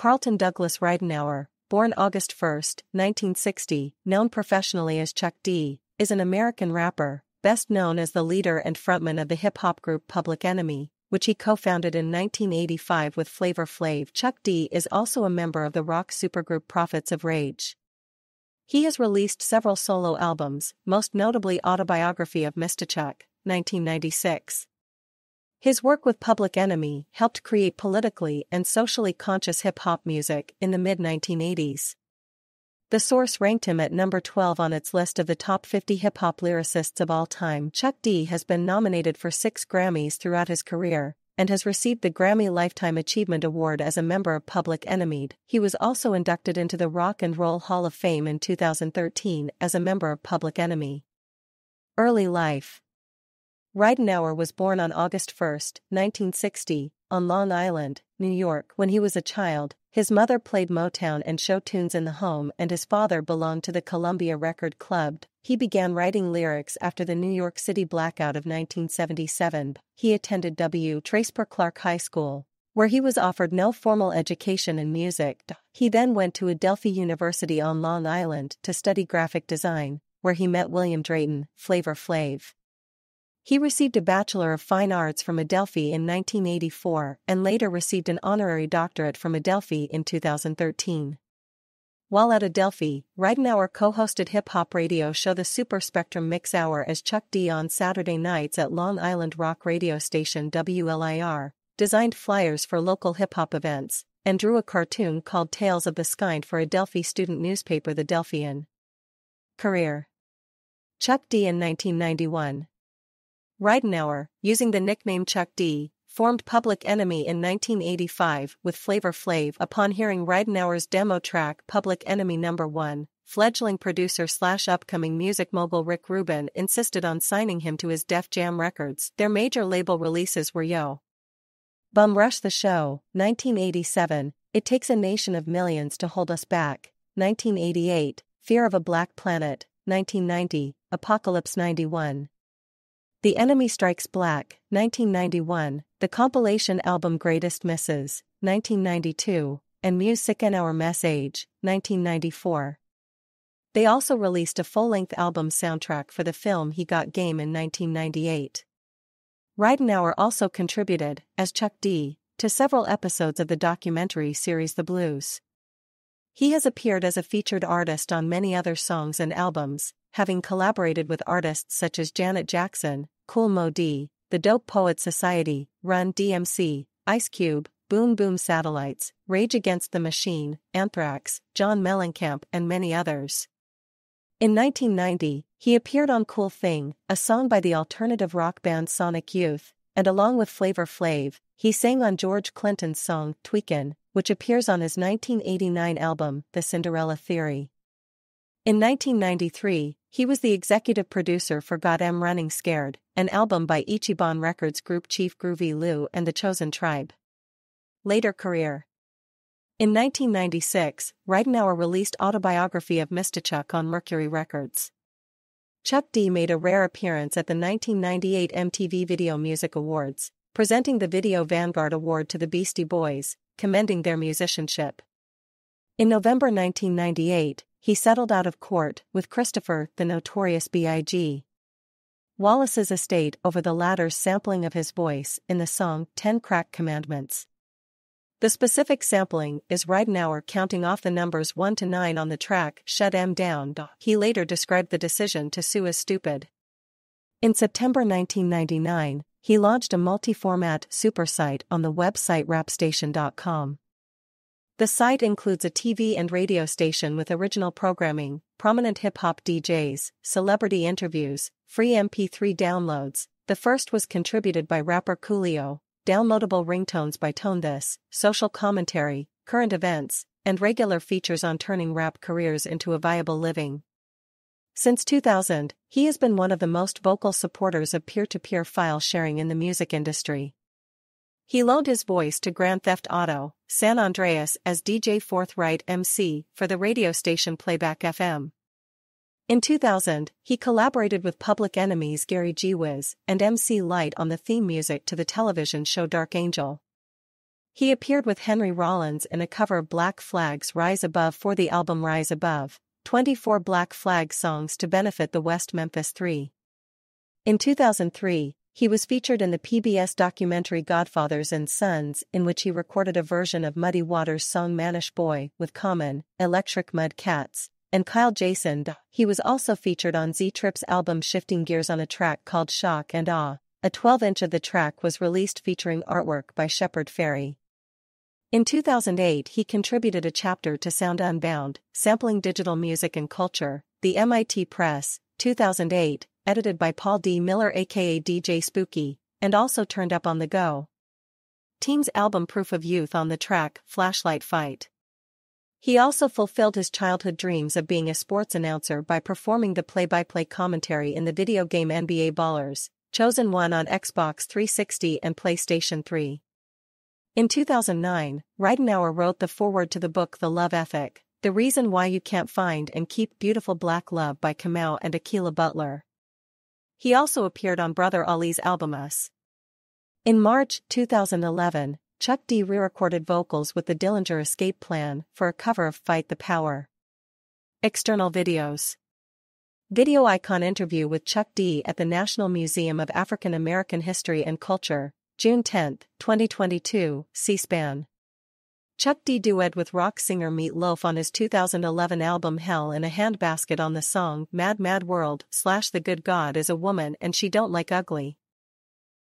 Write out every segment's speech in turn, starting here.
Carlton Douglas Ridenhour, born August 1, 1960, known professionally as Chuck D, is an American rapper, best known as the leader and frontman of the hip-hop group Public Enemy, which he co-founded in 1985 with Flavor Flav. Chuck D is also a member of the rock supergroup Prophets of Rage. He has released several solo albums, most notably Autobiography of Mistachuck, 1996. His work with Public Enemy helped create politically and socially conscious hip hop music in the mid 1980s. The source ranked him at number 12 on its list of the top 50 hip hop lyricists of all time. Chuck D has been nominated for six Grammys throughout his career and has received the Grammy Lifetime Achievement Award as a member of Public Enemy. He was also inducted into the Rock and Roll Hall of Fame in 2013 as a member of Public Enemy. Early life Ridenhour was born on August 1, 1960, on Long Island, New York. When he was a child, his mother played Motown and show tunes in the home and his father belonged to the Columbia Record Club. He began writing lyrics after the New York City blackout of 1977. He attended W. Tresper Clarke High School, where he was offered no formal education in music. He then went to Adelphi University on Long Island to study graphic design, where he met William Drayton, Flavor Flav. He received a Bachelor of Fine Arts from Adelphi in 1984 and later received an honorary doctorate from Adelphi in 2013. While at Adelphi, Ridenhour co-hosted hip-hop radio show The Super Spectrum Mix Hour as Chuck D on Saturday nights at Long Island rock radio station WLIR, designed flyers for local hip-hop events, and drew a cartoon called Tales of the Skind for Adelphi student newspaper The Delphian. Career Chuck D in 1991 Ridenhour, using the nickname Chuck D, formed Public Enemy in 1985 with Flavor Flav upon hearing Ridenhour's demo track Public Enemy No. 1. Fledgling producer slash upcoming music mogul Rick Rubin insisted on signing him to his Def Jam Records. Their major label releases were Yo! Bum Rush the Show, 1987, It Takes a Nation of Millions to Hold Us Back, 1988, Fear of a Black Planet, 1990, Apocalypse 91. The Enemy Strikes Black, 1991, the compilation album Greatest Misses, 1992, and Music and Our Message, 1994. They also released a full-length album soundtrack for the film He Got Game in 1998. Ridenhour also contributed, as Chuck D., to several episodes of the documentary series The Blues. He has appeared as a featured artist on many other songs and albums, having collaborated with artists such as Janet Jackson, Cool Moe Dee, The Dope Poet Society, Run DMC, Ice Cube, Boom Boom Satellites, Rage Against the Machine, Anthrax, John Mellencamp, and many others. In 1990, he appeared on Cool Thing, a song by the alternative rock band Sonic Youth, and along with Flavor Flav, he sang on George Clinton's song Tweakin', which appears on his 1989 album The Cinderella Theory. In 1993, he was the executive producer for Got Em Running Scared, an album by Ichiban Records group chief Groovy Loo and the Chosen Tribe. Later career In 1996, Ridenhour released Autobiography of. Chuck on Mercury Records. Chuck D made a rare appearance at the 1998 MTV Video Music Awards, presenting the Video Vanguard Award to the Beastie Boys, commending their musicianship. In November 1998, he settled out of court with Christopher, the notorious B.I.G. Wallace's estate over the latter's sampling of his voice in the song Ten Crack Commandments. The specific sampling is Ridenhour counting off the numbers 1 to 9 on the track Shut Em Down. He later described the decision to sue as stupid. In September 1999, he launched a multi-format super site on the website rapstation.com. The site includes a TV and radio station with original programming, prominent hip hop DJs, celebrity interviews, free MP3 downloads. The first was contributed by rapper Coolio, downloadable ringtones by Tone This, social commentary, current events, and regular features on turning rap careers into a viable living. Since 2000, he has been one of the most vocal supporters of peer to peer file sharing in the music industry. He loaned his voice to Grand Theft Auto, San Andreas as DJ Forthright MC for the radio station Playback FM. In 2000, he collaborated with Public Enemy's Gary G-Wiz and MC Lyte on the theme music to the television show Dark Angel. He appeared with Henry Rollins in a cover of Black Flag's Rise Above for the album Rise Above, 24 Black Flag songs to benefit the West Memphis 3. In 2003, he was featured in the PBS documentary Godfathers and Sons, in which he recorded a version of Muddy Waters' song Mannish Boy with Common, Electric Mud Cats, and Kyle Jason. He was also featured on Z Trip's album Shifting Gears on a track called Shock and Awe. A 12 inch of the track was released featuring artwork by Shepard Fairey. In 2008, he contributed a chapter to Sound Unbound, Sampling Digital Music and Culture, the MIT Press, 2008, edited by Paul D. Miller aka DJ Spooky, and also turned up on the go. Team's album Proof of Youth on the track Flashlight Fight. He also fulfilled his childhood dreams of being a sports announcer by performing the play-by-play commentary in the video game NBA Ballers, chosen one on Xbox 360 and PlayStation 3. In 2009, Ridenhour wrote the foreword to the book The Love Ethic, The Reason Why You Can't Find and Keep Beautiful Black Love by Kamau and Akila Butler. He also appeared on Brother Ali's album Us. In March 2011, Chuck D re-recorded vocals with the Dillinger Escape Plan for a cover of Fight the Power. External videos. Video icon interview with Chuck D at the National Museum of African American History and Culture, June 10, 2022, C-SPAN. Chuck D duet with rock singer Meat Loaf on his 2011 album Hell in a Handbasket on the song Mad Mad World slash The Good God is a Woman and She Don't Like Ugly.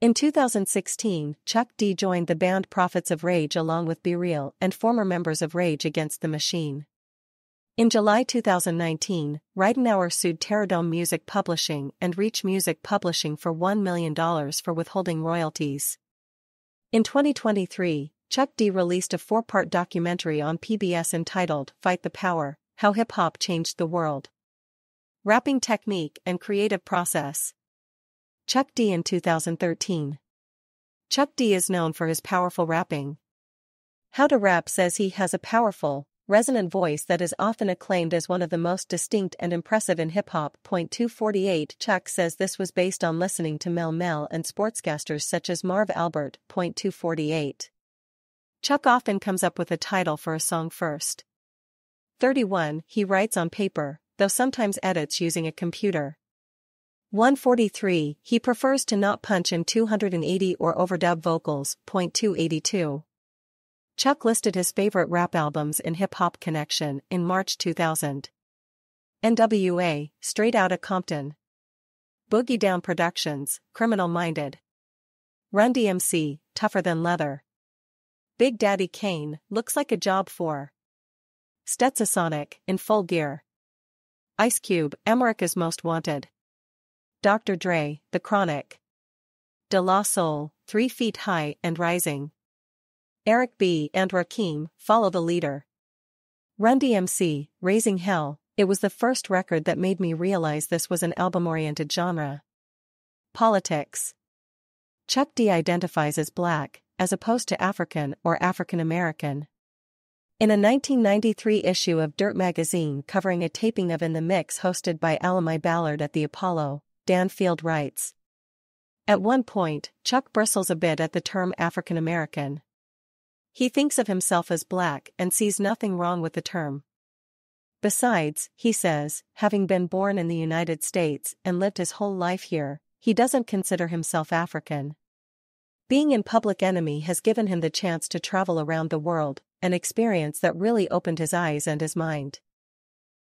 In 2016, Chuck D joined the band Prophets of Rage along with B-Real and former members of Rage Against the Machine. In July 2019, Ridenhour sued Terrordome Music Publishing and Reach Music Publishing for $1 million for withholding royalties. In 2023, Chuck D released a four-part documentary on PBS entitled Fight the Power, How Hip Hop Changed the World. Rapping Technique and Creative Process. Chuck D in 2013. Chuck D is known for his powerful rapping. How to Rap says he has a powerful, resonant voice that is often acclaimed as one of the most distinct and impressive in hip hop. Point 248 Chuck says this was based on listening to Melle Mel and sportscasters such as Marv Albert. Point 248. Chuck often comes up with a title for a song first. 31. He writes on paper, though sometimes edits using a computer. 143. He prefers to not punch in 280 or overdub vocals. Point 282. Chuck listed his favorite rap albums in Hip Hop Connection in March 2000. NWA, Straight Outta Compton. Boogie Down Productions, Criminal Minded. Run DMC, Tougher Than Leather. Big Daddy Kane, looks like a job for. Stetsasonic, in full gear. Ice Cube, America's Most Wanted. Dr. Dre, The Chronic. De La Soul, Three Feet High and Rising. Eric B. and Rakim, Follow the Leader. Run DMC, Raising Hell, it was the first record that made me realize this was an album-oriented genre. Politics. Chuck D identifies as black, as opposed to African or African American. In a 1993 issue of Dirt magazine covering a taping of In the Mix hosted by Alimi Ballard at the Apollo, Dan Field writes. At one point, Chuck bristles a bit at the term African American. He thinks of himself as black and sees nothing wrong with the term. Besides, he says, having been born in the United States and lived his whole life here, he doesn't consider himself African. Being in Public Enemy has given him the chance to travel around the world, an experience that really opened his eyes and his mind.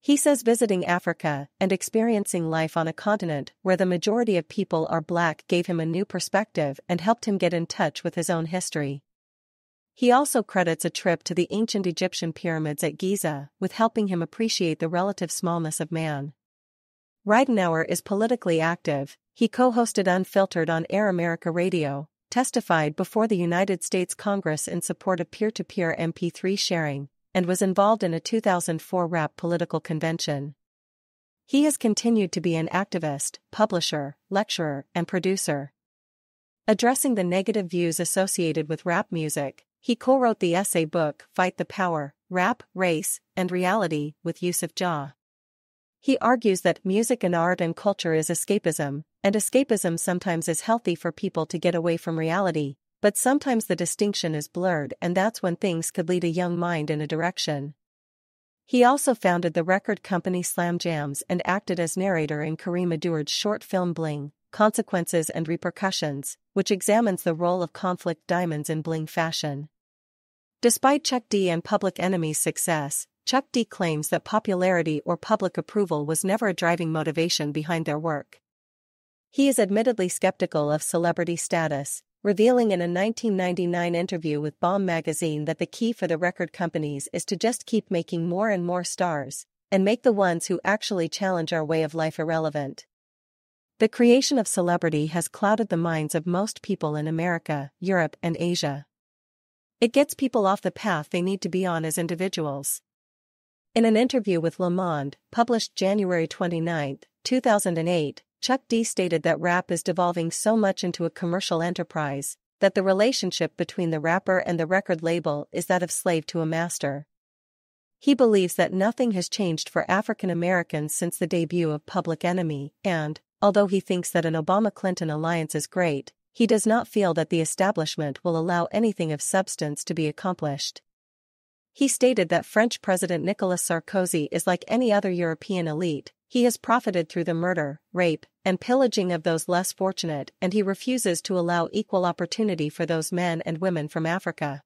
He says visiting Africa and experiencing life on a continent where the majority of people are black gave him a new perspective and helped him get in touch with his own history. He also credits a trip to the ancient Egyptian pyramids at Giza with helping him appreciate the relative smallness of man. Ridenhour is politically active, he co-hosted Unfiltered on Air America Radio, testified before the United States Congress in support of peer-to-peer MP3 sharing, and was involved in a 2004 rap political convention. He has continued to be an activist, publisher, lecturer, and producer. Addressing the negative views associated with rap music, he co-wrote the essay book Fight the Power, Rap, Race, and Reality with Yusuf Jah. He argues that music and art and culture is escapism, and escapism sometimes is healthy for people to get away from reality, but sometimes the distinction is blurred and that's when things could lead a young mind in a direction. He also founded the record company Slam Jamz and acted as narrator in Kareem Edouard's short film Bling, Consequences and Repercussions, which examines the role of conflict diamonds in bling fashion. Despite Chuck D and Public Enemy's success, Chuck D claims that popularity or public approval was never a driving motivation behind their work. He is admittedly skeptical of celebrity status, revealing in a 1999 interview with Bomb magazine that the key for the record companies is to just keep making more and more stars, and make the ones who actually challenge our way of life irrelevant. The creation of celebrity has clouded the minds of most people in America, Europe, and Asia. It gets people off the path they need to be on as individuals. In an interview with Le Monde, published January 29, 2008, Chuck D stated that rap is devolving so much into a commercial enterprise that the relationship between the rapper and the record label is that of slave to a master. He believes that nothing has changed for African Americans since the debut of Public Enemy, and, although he thinks that an Obama Clinton alliance is great, he does not feel that the establishment will allow anything of substance to be accomplished. He stated that French President Nicolas Sarkozy is like any other European elite, he has profited through the murder, rape, and pillaging of those less fortunate and he refuses to allow equal opportunity for those men and women from Africa.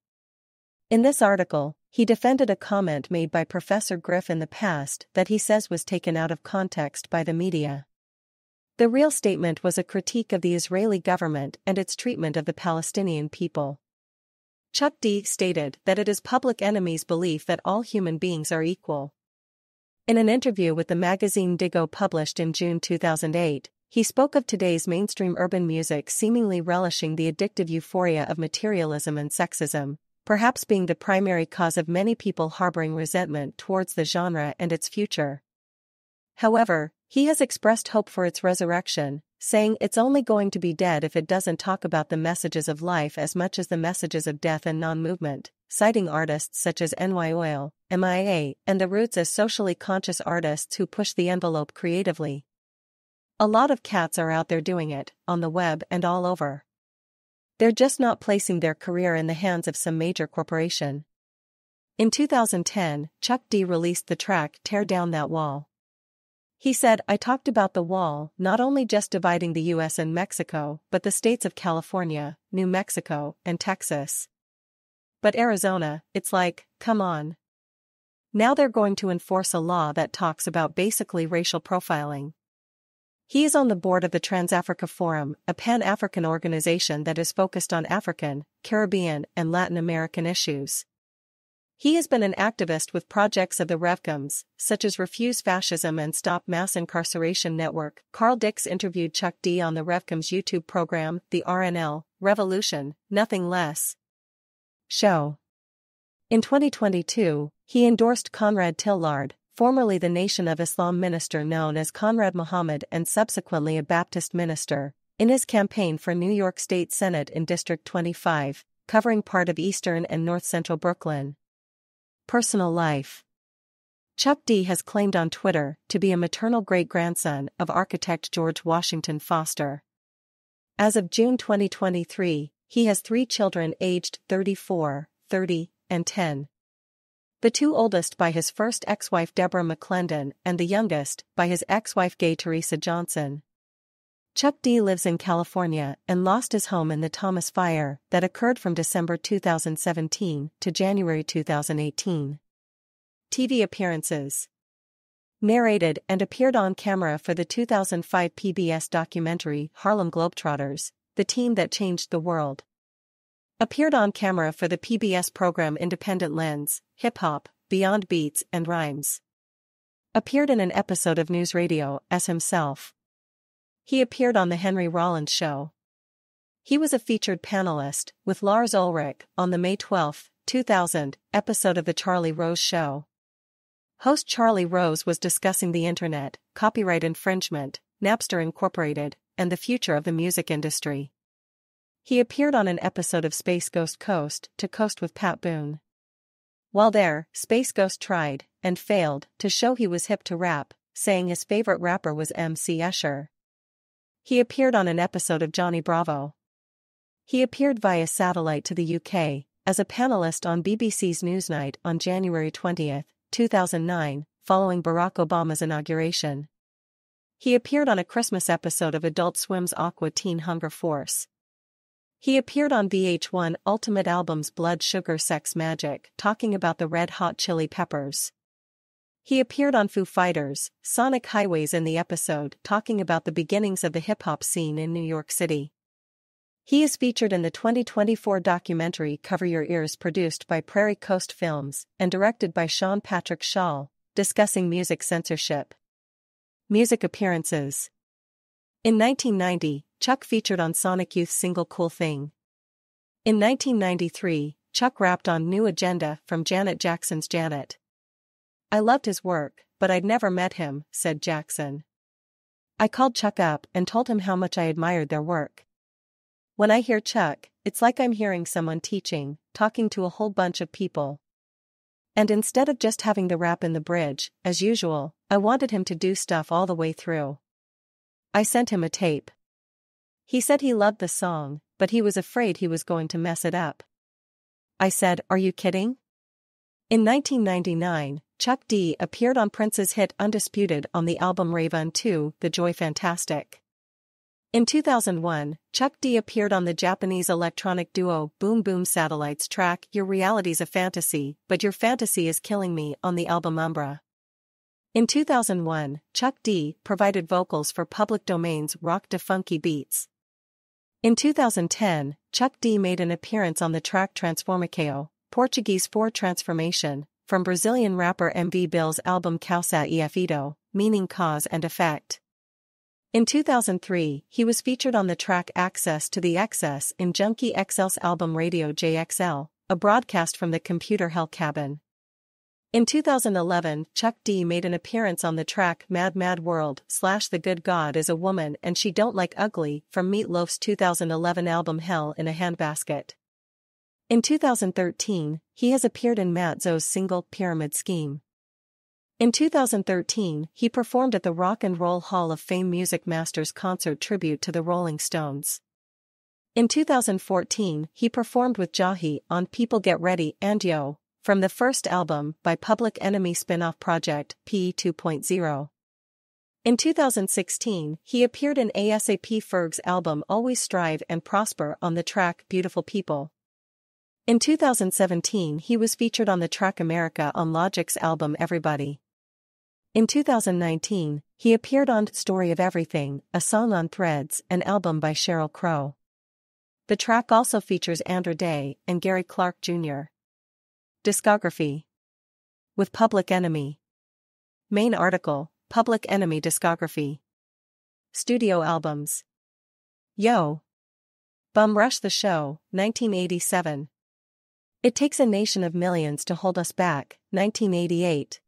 In this article, he defended a comment made by Professor Griff in the past that he says was taken out of context by the media. The real statement was a critique of the Israeli government and its treatment of the Palestinian people. Chuck D stated that it is Public Enemy's belief that all human beings are equal, in an interview with the magazine Digo published in June 2008, he spoke of today's mainstream urban music seemingly relishing the addictive euphoria of materialism and sexism, perhaps being the primary cause of many people harboring resentment towards the genre and its future. However, he has expressed hope for its resurrection, saying it's only going to be dead if it doesn't talk about the messages of life as much as the messages of death and non movement citing artists such as NY Oil, MIA, and The Roots as socially conscious artists who push the envelope creatively. A lot of cats are out there doing it, on the web and all over. They're just not placing their career in the hands of some major corporation. In 2010, Chuck D released the track Tear Down That Wall. He said, I talked about the wall, not only just dividing the US and Mexico, but the states of California, New Mexico, and Texas. But Arizona, it's like, come on. Now they're going to enforce a law that talks about basically racial profiling. He is on the board of the Trans-Africa Forum, a pan-African organization that is focused on African, Caribbean, and Latin American issues. He has been an activist with projects of the Revcoms, such as Refuse Fascism and Stop Mass Incarceration Network. Carl Dix interviewed Chuck D on the Revcoms YouTube program, The RNL, Revolution, Nothing Less, show. In 2022, he endorsed Conrad Tillard, formerly the Nation of Islam minister known as Conrad Muhammad and subsequently a Baptist minister, in his campaign for New York State Senate in District 25, covering part of eastern and north central Brooklyn. Personal life Chuck D has claimed on Twitter to be a maternal great grandson of architect George Washington Foster. As of June 2023, he has three children aged 34, 30, and 10. The two oldest by his first ex-wife Deborah McClendon and the youngest by his ex-wife Gaye Theresa Johnson. Chuck D lives in California and lost his home in the Thomas Fire that occurred from December 2017 to January 2018. TV appearances Narrated and appeared on camera for the 2005 PBS documentary Harlem Globetrotters, the team that changed the world. Appeared on camera for the PBS program Independent Lens, Hip Hop, Beyond Beats and Rhymes. Appeared in an episode of News Radio as himself. He appeared on The Henry Rollins Show. He was a featured panelist with Lars Ulrich on the May 12, 2000 episode of The Charlie Rose Show. Host Charlie Rose was discussing the internet, copyright infringement, Napster Incorporated, and the future of the music industry. He appeared on an episode of Space Ghost Coast to Coast with Pat Boone. While there, Space Ghost tried, and failed, to show he was hip to rap, saying his favorite rapper was MC Escher. He appeared on an episode of Johnny Bravo. He appeared via satellite to the UK as a panelist on BBC's Newsnight on January 20, 2009, following Barack Obama's inauguration. He appeared on a Christmas episode of Adult Swim's Aqua Teen Hunger Force. He appeared on VH1 Ultimate Album's Blood Sugar Sex Magik, talking about the Red Hot Chili Peppers. He appeared on Foo Fighters, Sonic Highways in the episode talking about the beginnings of the hip hop scene in New York City. He is featured in the 2024 documentary Cover Your Ears produced by Prairie Coast Films and directed by Sean Patrick Shaw, discussing music censorship. Music appearances In 1990, Chuck featured on Sonic Youth's single Cool Thing. In 1993, Chuck rapped on New Agenda from Janet Jackson's Janet. I loved his work, but I'd never met him, said Jackson. I called Chuck up and told him how much I admired their work. When I hear Chuck, it's like I'm hearing someone teaching, talking to a whole bunch of people. And instead of just having the rap in the bridge, as usual, I wanted him to do stuff all the way through. I sent him a tape. He said he loved the song, but he was afraid he was going to mess it up. I said, Are you kidding? In 1999, Chuck D appeared on Prince's hit Undisputed on the album Rave Un2, The Joy Fantastic. In 2001, Chuck D appeared on the Japanese electronic duo Boom Boom Satellites track Your Reality's a Fantasy, But Your Fantasy is Killing Me on the album Umbra. In 2001, Chuck D provided vocals for Public Domain's Rock to Funky Beats. In 2010, Chuck D made an appearance on the track Transformação, Portuguese for Transformation, from Brazilian rapper MV Bill's album Causa e Efeito, meaning cause and effect. In 2003, he was featured on the track Access to the Excess in Junkie XL's album Radio JXL, a broadcast from the Computer Hell Cabin. In 2011, Chuck D made an appearance on the track Mad Mad World slash The Good God is a Woman and She Don't Like Ugly from Meatloaf's 2011 album Hell in a Handbasket. In 2013, he has appeared in Mat Zo's single Pyramid Scheme. In 2013, he performed at the Rock and Roll Hall of Fame Music Masters concert tribute to the Rolling Stones. In 2014, he performed with Jahi on People Get Ready and Yo, from the first album by Public Enemy spin-off project P 2.0. In 2016, he appeared in ASAP Ferg's album Always Strive and Prosper on the track Beautiful People. In 2017 he was featured on the track America on Logic's album Everybody. In 2019, he appeared on Story of Everything, a song on Threads, an album by Sheryl Crow. The track also features Andra Day and Gary Clark Jr. Discography With Public Enemy Main article Public Enemy Discography Studio Albums Yo! Bum Rush the Show, 1987. It Takes a Nation of Millions to Hold Us Back, 1988.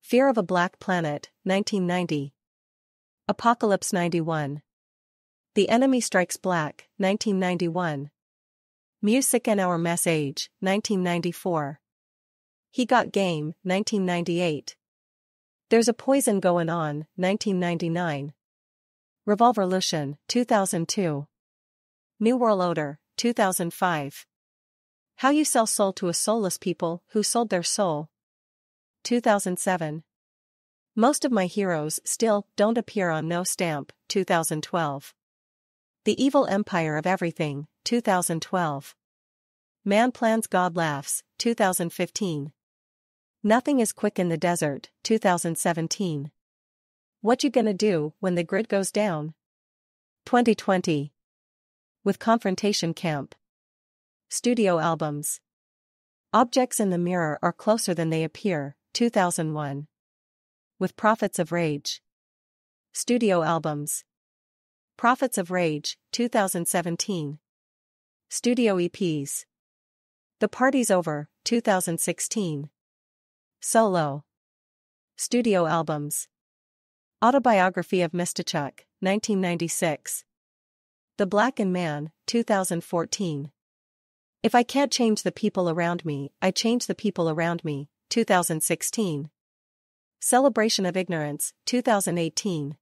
Fear of a Black Planet, 1990. Apocalypse 91. The Enemy Strikes Black, 1991. Music and Our Message, 1994. He Got Game, 1998. There's a Poison Going On, 1999. Revolverlution, 2002. New World Order, 2005. How You Sell Soul to a Soulless People Who Sold Their Soul. 2007. Most of my heroes still don't appear on No Stamp, 2012. The Evil Empire of Everything, 2012. Man Plans God Laughs, 2015. Nothing is Quick in the Desert, 2017. What You Gonna Do When the Grid Goes Down? 2020. With Confrontation Camp. Studio Albums. Objects in the Mirror Are Closer Than They Appear, 2001. With Prophets of Rage. Studio Albums. Prophets of Rage, 2017. Studio EPs. The Party's Over, 2016. Solo. Studio Albums. Autobiography of Mistachuck, 1996. The Blackened Man, 2014. If I can't change the people around me, I change the people around me, 2016. Celebration of Ignorance, 2018.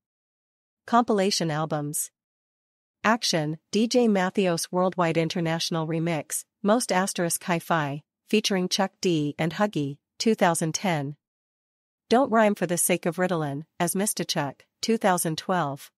Compilation albums. Action, DJ Mattheos Worldwide International Remix, Most Asterisk Hi-Fi, featuring Chuck D and Huggy, 2010. Don't Rhyme for the Sake of Ritalin, as Mr. Chuck, 2012.